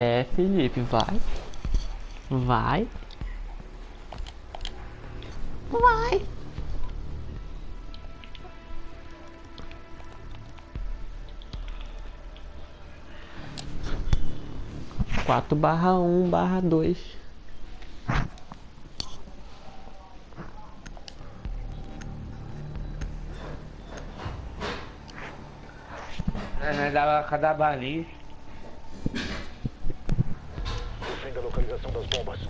É, Felipe, vai. Vai. Vai. Quatro barra um barra dois. É, dava cada balinha. Defenda a das bombas.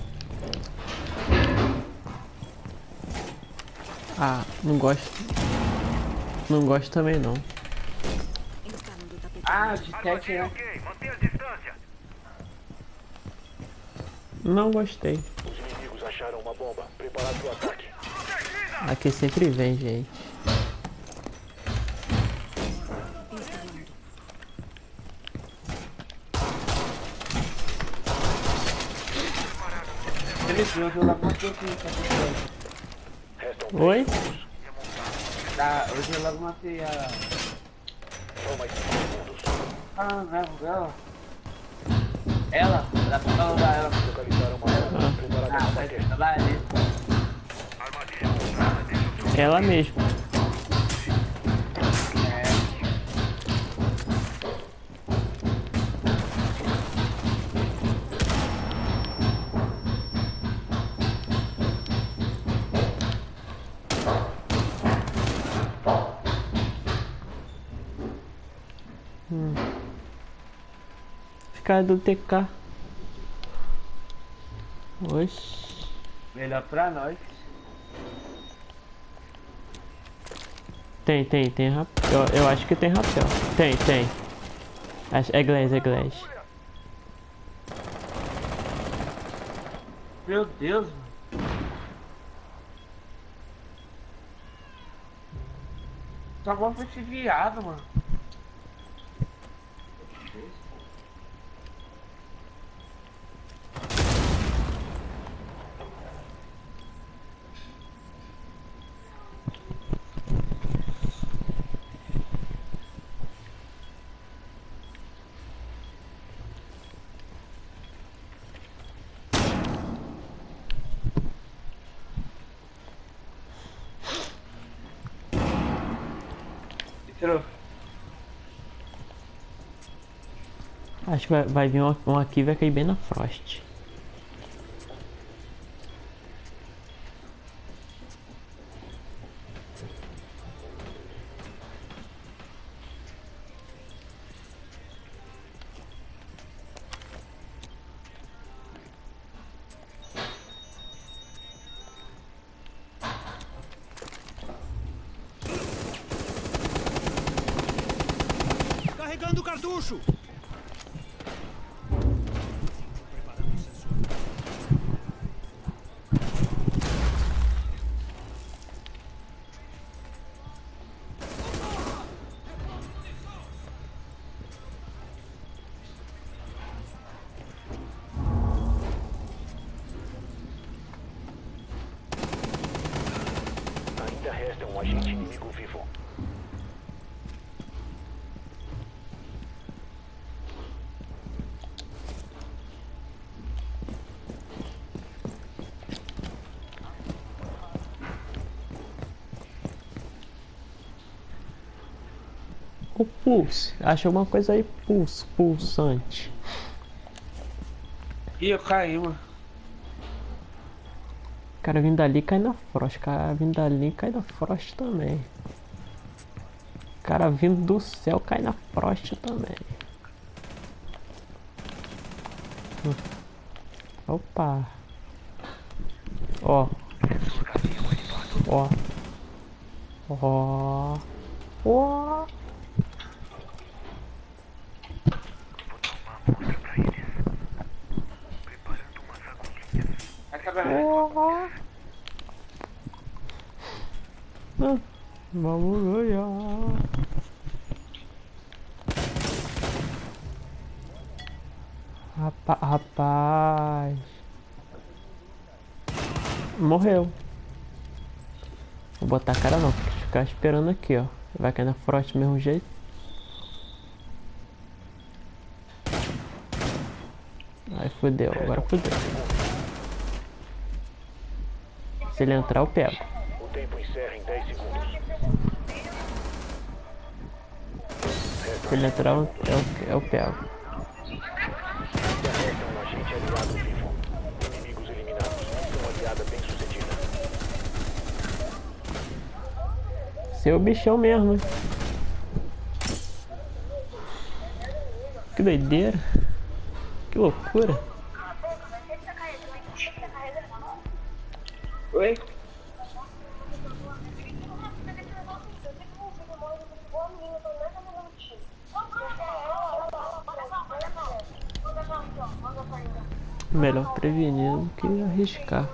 Ah, não gosto. Não gosto também não. Ah, de tete, né? Não gostei. Os inimigos acharam uma bomba. Preparado para o ataque. Aqui sempre vem, gente. Viu lá quanto tempo isso Oi? Tá, hoje eu logo matei a. só mais 5 segundos. Ah, não, ela. Ela? Ela tá falando da ela. Ah, lá ali. Ela mesmo. É. Os caras do TK. Oxi. Melhor pra nós. Tem, tem, tem rapel. Eu, eu acho que tem rapel. Tem, tem. É glass, é glass. Meu Deus, mano. Só vou pra esse viado, mano. Entrou. Acho que vai, vai vir um, um aqui e vai cair bem na Frost. Cartucho! Ainda resta um agente inimigo vivo. O pulse. Acha alguma coisa aí pulse, pulsante. Ih, eu caí, mano. Cara vindo dali cai na Frost. Cara vindo dali cai na Frost também. Cara vindo do céu cai na Frost também. Hum. Opa. Ó. Ó. Ó. Ó. Ah, Vamos ganhar. Rapa- rapaz. Morreu. Vou botar a cara não, porque ficar esperando aqui, ó. Vai cair na frost do mesmo jeito. Aí fudeu, agora fudeu. Se ele entrar, eu pego. O tempo encerra em 10 segundos. Se ele entrar, eu, eu, eu pego. Seu bichão mesmo? Que doideira. Que loucura. Oi? Melhor prevenir do que arriscar.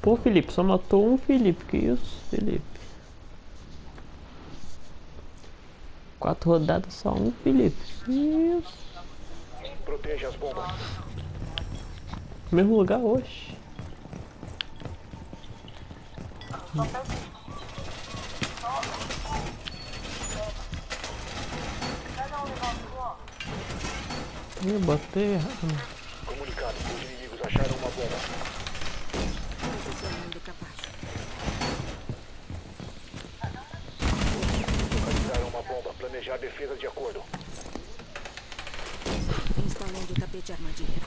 Pô, Felipe, só matou um Felipe. Que isso, Felipe? Quatro rodadas, só um Felipe. Isso. Proteja as bombas. Mesmo lugar hoje. Ih, botei errado. Comunicado. Os inimigos acharam uma bomba. Posicionando capaz. Localizaram uma bomba. Planejar defesa de acordo. Instalando tapete armadilha.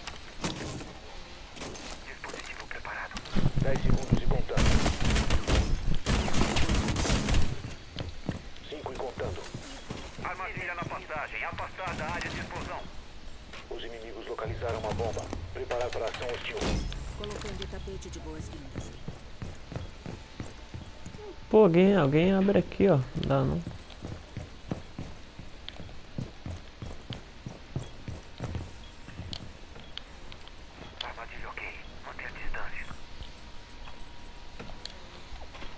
Dispositivo preparado. 10 segundos e contando. 5 e contando. Armadilha na passagem. Afastar da área de explosão. Os inimigos localizaram uma bomba. Preparar para ação hostil. Colocando tapete de boas-vindas. Pô, alguém, alguém abre aqui, ó. Não dá não. Armadilha ok. Manter a distância.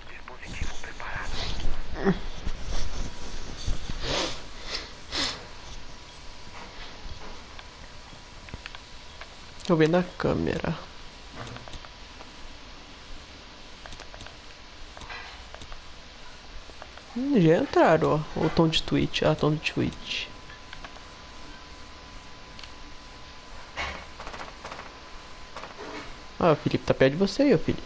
Dispositivo preparado. Deixa eu ver na câmera. Hum, já entraram, ó. O tom de tweet. Ah, tom de tweet. Ah, o Felipe tá perto de você aí, ô Felipe.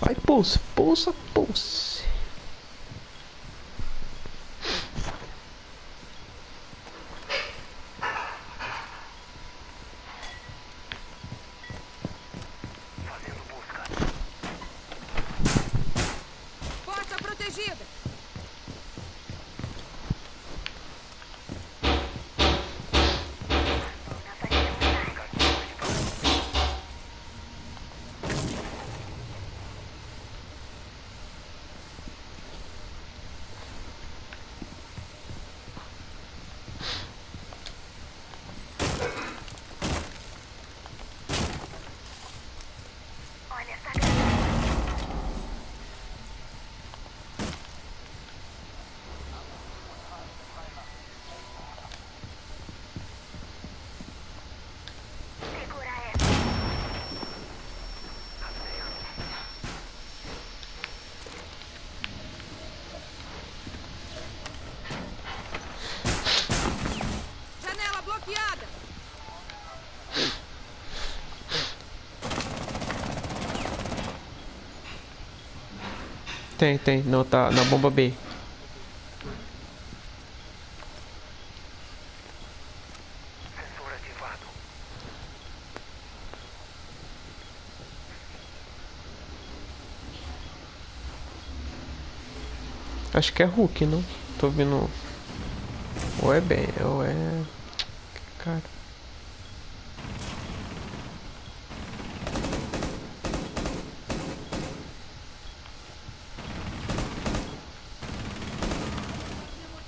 Vai, pulse, pulsa, pulse. Tem, tem. Não, tá na bomba B. Acho que é Hulk, não? Tô vendo. Ou é bem, ou é. Cara.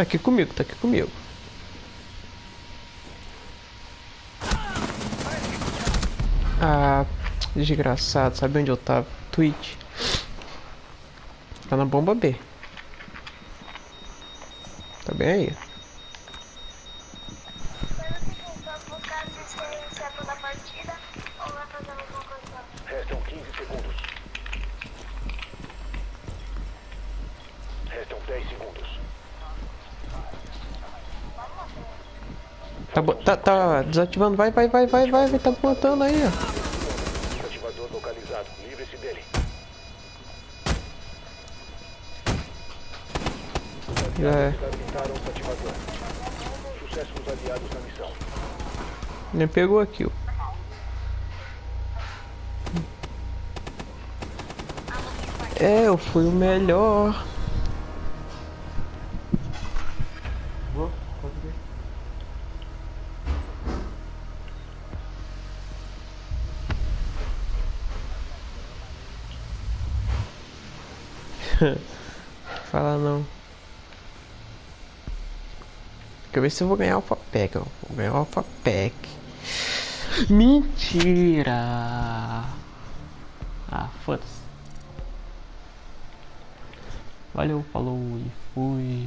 Tá aqui comigo, tá aqui comigo. Ah, desgraçado, sabe onde eu tava? Twitch. Tá na bomba B. Tá bem aí. Restam 15 segundos. Restam 10 segundos. Tá, tá, tá desativando, vai, vai, vai, vai, vai, vai, tá botando aí, ó. Ativador localizado. Livre-se dele. É. Sucesso dos aliados na missão. nem pegou aqui, ó. É, eu fui o melhor. Vou, pode ver. Fala não. Quer ver se eu vou ganhar Alpha Pack, ó. Vou ganhar Alpha Pack. Mentira! Ah, foda-se. Valeu, falou e fui.